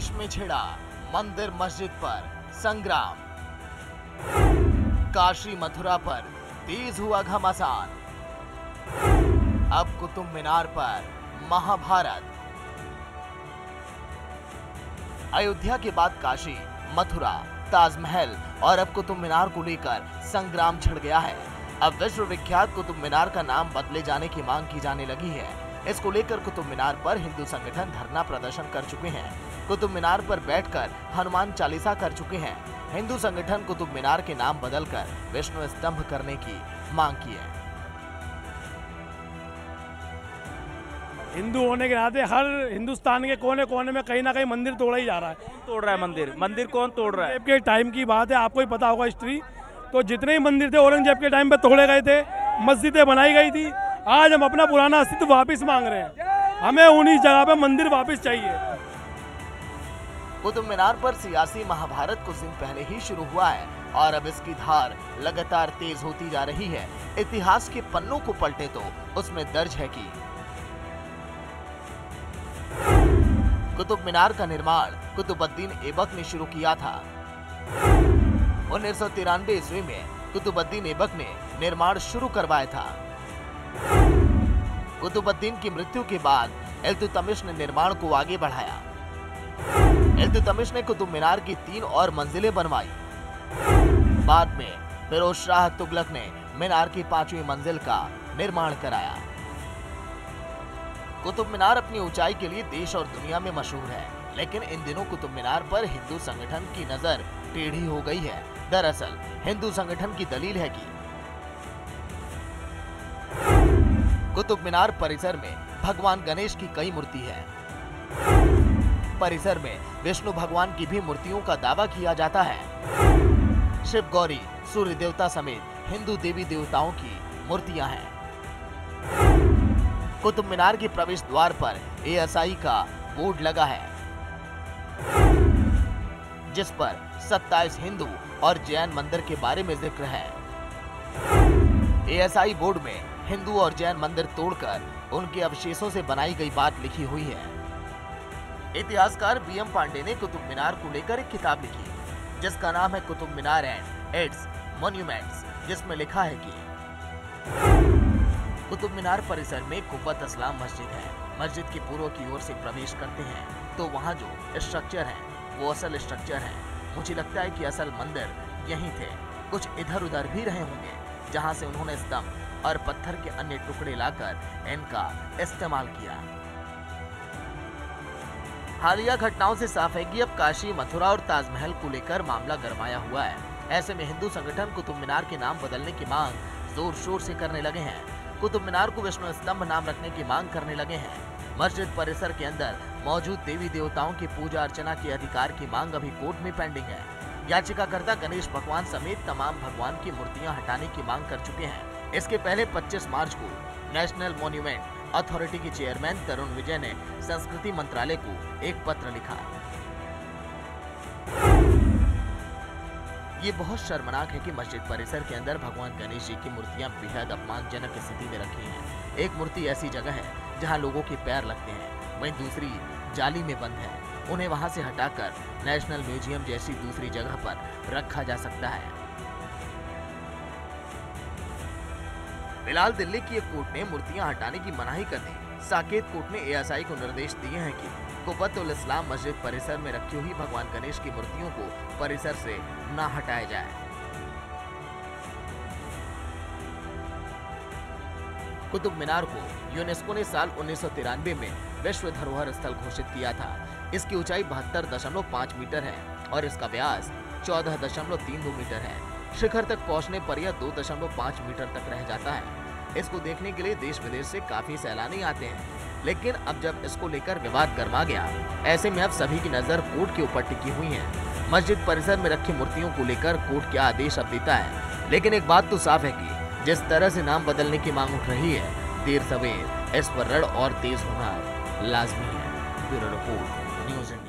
देश में छिड़ा मंदिर मस्जिद पर संग्राम। काशी मथुरा पर तेज हुआ घमासान। अब कुतुब मीनार पर महाभारत। अयोध्या के बाद काशी, मथुरा, ताजमहल और अब कुतुब मीनार को लेकर संग्राम छिड़ गया है। अब विश्व विख्यात कुतुब मीनार का नाम बदले जाने की मांग की जाने लगी है। इसको लेकर कुतुब मीनार पर हिंदू संगठन धरना प्रदर्शन कर चुके हैं। कुतुब मीनार पर बैठकर हनुमान चालीसा कर चुके हैं। हिंदू संगठन कुतुब मीनार के नाम बदलकर विष्णु स्तंभ करने की मांग की है। हिंदू होने के नाते हर हिंदुस्तान के कोने कोने में कहीं ना कहीं मंदिर तोड़ा ही जा रहा है। तोड़ रहा है मंदिर? मंदिर कौन तोड़ रहा है? के टाइम की बात है आपको ही पता होगा हिस्ट्री तो जितने ही मंदिर थे औरंगज़ेब के टाइम पे तोड़े गए थे मस्जिदें बनाई गई थी आज हम अपना पुराना अस्तित्व वापस मांग रहे हैं। हमें उन्हीं जगह पे मंदिर वापस चाहिए। कुतुब मीनार पर सियासी महाभारत कुछ दिन पहले ही शुरू हुआ है और अब इसकी धार लगातार तेज होती जा रही है। इतिहास के पन्नों को पलटे तो उसमें दर्ज है कि कुतुब मीनार का निर्माण कुतुबुद्दीन ऐबक ने शुरू किया था। उन्नीस सौ तिरानवे ईस्वी में कुतुबुद्दीन ऐबक ने निर्माण शुरू करवाया था। कुतुबुद्दीन की मृत्यु के बाद इल्तुतमिश ने निर्माण को आगे बढ़ाया। इल्तुतमिश ने कुतुब मीनार की तीन और मंजिलें बनवाई। बाद में फिरोज शाह तुगलक ने मीनार की पांचवी मंजिल का निर्माण कराया। कुतुब मीनार अपनी ऊंचाई के लिए देश और दुनिया में मशहूर है, लेकिन इन दिनों कुतुब मीनार पर हिंदू संगठन की नज़र टेढ़ी हो गई है। दरअसल, हिंदू संगठन की दलील है कि कुतुब मीनार परिसर में भगवान गणेश की कई मूर्ति है। परिसर में विष्णु भगवान की भी मूर्तियों का दावा किया जाता है। शिव गौरी, सूर्य देवता समेत हिंदू देवी देवताओं की मूर्तियाँ हैं। कुतुब मीनार के प्रवेश द्वार पर एएसआई का बोर्ड लगा है, जिस पर 27 हिंदू और जैन मंदिर के बारे में ज़िक्र है। एएसआई बोर्ड में हिंदू और जैन मंदिर तोड़कर उनके अवशेषों से बनाई गई बात लिखी हुई है। इतिहासकार बी एम पांडे ने कुतुब मीनार को लेकर एक किताब लिखी, जिसका नाम है Qutub Minar and its monuments, जिसमें लिखा है कि कुतुब मीनार परिसर में कुब्बत असलाम मस्जिद है। मस्जिद के पूर्व की ओर से प्रवेश करते हैं तो वहाँ जो स्ट्रक्चर है, वो असल स्ट्रक्चर है। मुझे लगता है कि असल मंदिर यहीं थे। कुछ इधर उधर भी रहे होंगे। जहाँ से उन्होंने स्तंभ और पत्थर के अन्य टुकड़े लाकर इनका इस्तेमाल किया। हालिया घटनाओं से साफ़ है कि अब काशी, मथुरा और ताजमहल को लेकर मामला गरमाया हुआ है। ऐसे में हिंदू संगठन कुतुब मीनार के नाम बदलने की मांग ज़ोर शोर से करने लगे हैं। कुतुब मीनार को विष्णु स्तंभ नाम रखने की मांग करने लगे हैं। मस्जिद परिसर के अंदर मौजूद देवी देवताओं की पूजा अर्चना के अधिकार की मांग अभी कोर्ट में पेंडिंग है। याचिकाकर्ता गणेश भगवान समेत तमाम भगवान की मूर्तियाँ हटाने की मांग कर चुके हैं। इसके पहले 25 मार्च को नेशनल मॉन्यूमेंट अथॉरिटी के चेयरमैन तरुण विजय ने संस्कृति मंत्रालय को एक पत्र लिखा। ये बहुत शर्मनाक है कि मस्जिद परिसर के अंदर भगवान गणेश जी की मूर्तियाँ बेहद अपमानजनक स्थिति में रखी हैं। एक मूर्ति ऐसी जगह है जहाँ लोगों के पैर लगते हैं। वहीं दूसरी जाली में बंद है। उन्हें वहाँ से हटाकर नेशनल म्यूज़ियम जैसी दूसरी जगह पर रखा जा सकता है। फ़िलहाल दिल्ली की एक कोर्ट ने मूर्तियाँ हटाने की मनाही कर दी। साकेत कोर्ट ने एएसआई को निर्देश दिए हैं कि कुबत उल इस्लाम मस्जिद परिसर में रखी हुई भगवान गणेश की मूर्तियों को परिसर से न हटाया जाए। कुतुब मीनार को यूनेस्को ने साल उन्नीस सौ तिरानवे में विश्व धरोहर स्थल घोषित किया था। इसकी ऊंचाई बहत्तर दशमलव पाँच मीटर है और इसका व्यास चौदह दशमलव तीन दो मीटर है। शिखर तक पहुँचने पर यह दो दशमलव पाँच मीटर तक रह जाता है। इसको देखने के लिए देश विदेश से काफ़ी सैलानी आते हैं। लेकिन अब जब इसको लेकर विवाद गर्मा गया, ऐसे में अब सभी की नज़र कोर्ट के ऊपर टिकी हुई है। मस्जिद परिसर में रखी मूर्तियों को लेकर कोर्ट क्या आदेश अब देता है। लेकिन एक बात तो साफ़ है कि जिस तरह से नाम बदलने की मांग उठ रही है देर सवेर, इस पर रड़ और तेज होना लाजमी है। Bureau report